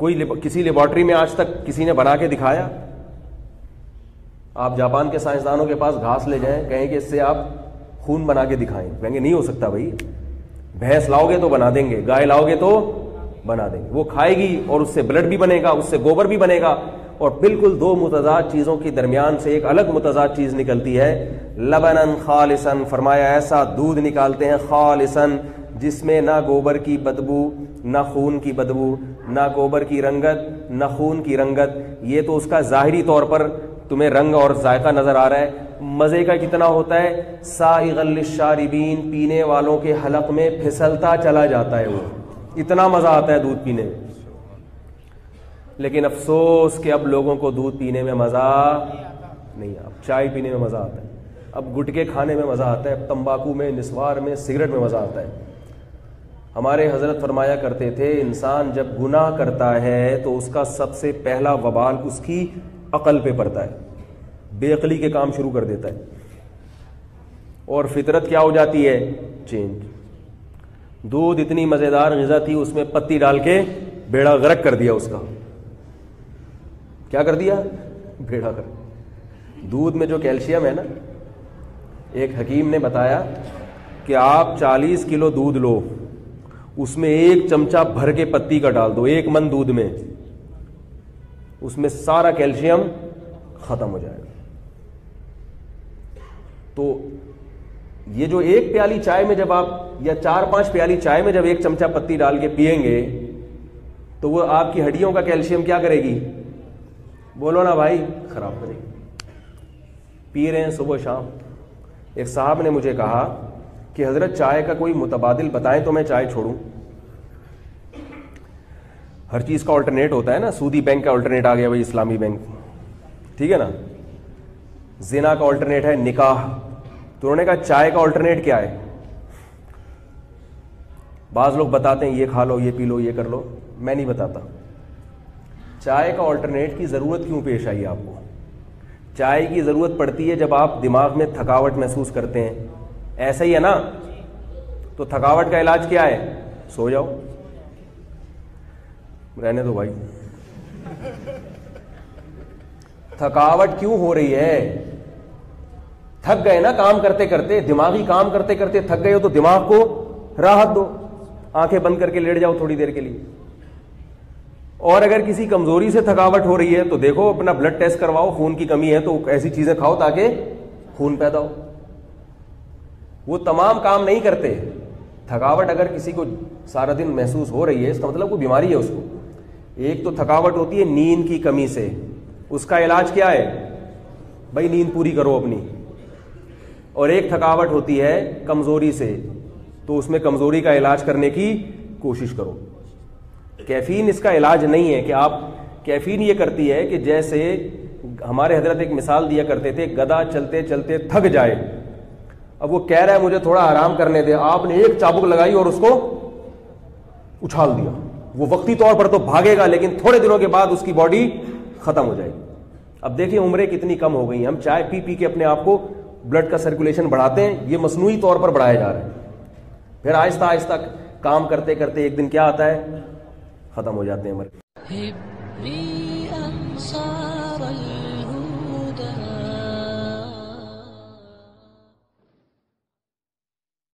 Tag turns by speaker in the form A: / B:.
A: کوئی کسی لیبورٹری میں آج تک کسی نے بنا کے دکھایا؟ آپ جاپان کے سائنسدانوں کے پاس گھاس لے جائیں، کہیں کہ اس سے آپ خون بنا کے دکھائیں۔ کہیں گے، نہیں ہو سکتا بھائی۔ بھینس لاؤ گے تو بنا دیں گے، گائے لاؤ گے تو بنا دیں گے۔ وہ کھائے گی اور اس سے بلڈ بھی بنے گا، اس سے گوبر بھی بنے گا۔ اور بالکل دو متضاد چیزوں کے درمیان سے ایک الگ متضاد چیز نکلتی ہے۔ لبن خالصن فرمایا ایسا دودھ نکالتے ہیں خالصن جس میں نہ گوبر کی بدبو، نہ خون کی بدبو، نہ گوبر کی رنگت، نہ خون کی رنگت۔ یہ تو اس کا ظاہری طور پر تمہیں رنگ اور ذائقہ نظر آ رہا ہے۔ مزے کا کتنا ہوتا ہے؟ سائغ للشاربین، پینے والوں کے حلق میں پھسلتا چلا جاتا ہے وہ۔ اتنا مزہ آتا ہے دودھ پینے میں۔ لیکن افسوس کہ اب لوگوں کو دودھ پینے میں مزہ نہیں، اب چائے پینے میں مزہ آتا ہے۔ اب گٹکے کھانے میں مزہ آتا ہے۔ اب تمباکو میں، نسوار میں، سگریٹ میں مزہ آتا ہے۔ ہمارے حضرت فرمایا کرتے تھے، انسان جب گناہ کرتا ہے تو اس کا سب سے پہلا وبال اس کی عقل پہ پڑتا ہے، بے عقلی کے کام شروع کر دیتا ہے۔ اور فطرت کیا ہو جاتی ہے؟ چینج۔ دودھ اتنی مزیدار غذا تھی، اس میں پتی ڈال کے بیڑا غرق کر دیا اس کا۔ کیا کر دیا؟ بیڑا غرق۔ دودھ میں جو کیلشیم ہے نا، ایک حکیم نے بتایا کہ آپ چالیس کلو دودھ لو۔ اس میں ایک چمچہ بھر کے پتی کا ڈال دو، ایک من دودھ میں۔ اس میں سارا کیلشیم ختم ہو جائے گا۔ تو یہ جو ایک پیالی چائے میں جب آپ یا چار پانچ پیالی چائے میں جب ایک چمچہ پتی ڈال کے پیئیں گے، تو وہ آپ کی ہڈیوں کا کیلشیم کیا کرے گی؟ بولو نا بھائی، خراب کرے گی۔ پی رہے ہیں صبح شام۔ ایک صاحب نے مجھے کہا کہ حضرت چائے کا کوئی متبادل بتائیں تو میں چائے چھوڑوں۔ ہر چیز کا آلٹرنیٹ ہوتا ہے نا سودی بینک کا آلٹرنیٹ آ گیا بھائی، اسلامی بینک۔ ٹھیک ہے نا؟ زنا کا آلٹرنیٹ ہے، نکاح۔ تو انہوں نے کہا چائے کا آلٹرنیٹ کیا ہے؟ بعض لوگ بتاتے ہیں، یہ کھا لو، یہ پی لو، یہ کر لو۔ میں نہیں بتاتا۔ چائے کا آلٹرنیٹ کی ضرورت کیوں پیش آئی آپ کو؟ چائے کی ضرورت پڑتی ہے جب آپ دماغ میں تھکاوٹ محسوس کرتے ہیں۔ ایسا ہی ہے نا؟ تو تھکاوٹ کا علاج کیا ہے؟ سو جاؤ۔ رہنے دو بھائی۔ تھکاوٹ کیوں ہو رہی ہے؟ تھک گئے نا کام کرتے کرتے، دماغی کام کرتے کرتے تھک گئے ہو تو دماغ کو راحت دو۔ آنکھیں بند کر کے لیٹ جاؤ تھوڑی دیر کے لیے۔ اور اگر کسی کمزوری سے تھکاوٹ ہو رہی ہے تو دیکھو، اپنا بلڈ ٹیسٹ کرواؤ، خون کی کمی ہے تو ایسی چیزیں کھاؤ تاکہ خون پیدا ہو۔ وہ تمام کام نہیں کرتے۔ تھکاوٹ اگر کسی کو سارا دن محسوس ہو رہی ہے، اس کا مطلب کوئی بیماری ہے اس کو۔ ایک تو تھکاوٹ ہوتی ہے نیند کی کمی سے۔ اس کا علاج کیا ہے؟ بھائی نیند پوری کرو اپنی۔ اور ایک تھکاوٹ ہوتی ہے کمزوری سے، تو اس میں کمزوری کا علاج کرنے کی کوشش کرو۔ کیفین اس کا علاج نہیں ہے کہ آپ، کیفین یہ کرتی ہے کہ جیسے ہمارے حضرت ایک مثال دیا کرتے تھے، گدا چلتے چلتے تھک جائے۔ اب وہ کہہ رہا ہے مجھے تھوڑا آرام کرنے دے۔ آپ نے ایک چابک لگائی اور اس کو اچھال دیا۔ وہ وقتی طور پر تو بھاگے گا، لیکن تھوڑے دنوں کے بعد اس کی باڈی ختم ہو جائے گی۔ اب دیکھیں عمریں کتنی کم ہو گئی ہم چائے پی پی کے اپنے آپ کو بلڈ کا سرکولیشن بڑھاتے ہیں۔ یہ مصنوعی طور پر بڑھائے جا رہے ہیں پھر آہستہ آہستہ کام کرتے کرتے ایک دن کیا آتا ہے؟ ختم ہو جاتے ہیں